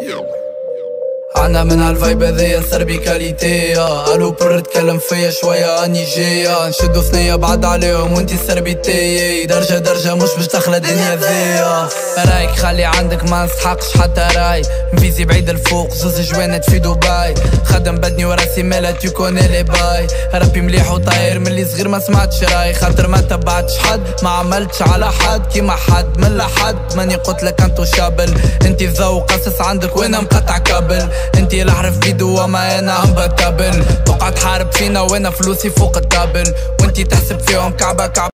Yeah. عنا من هال vibe هذيا سربي كاليتيا قالوا بر تكلم فيا شوية اني جاية نشدو ثنية بعد عليهم وانتي سربيتي درجة درجة مش باش داخلة الدنيا ذيا رايك خلي عندك ما نستحقش حتى راي. ن viser بعيد الفوق زوز joints في دبي. خدم بدني وراسي مالت يكون لي باي. ربي مليح وطاير ملي صغير ما سمعتش راي. خاطر ما تبعتش حد ما عملتش على حد. كيما حد من لحد ماني قلت لك untouchable. انتي الذوق قصص عندك وأنا مقطع كابل. انتي الاحرف فيديو وما أنا عم بتابل تقعد تحارب فينا وأنا فلوسي فوق ال table وانتي تحسب فيهم كعبة كعبة.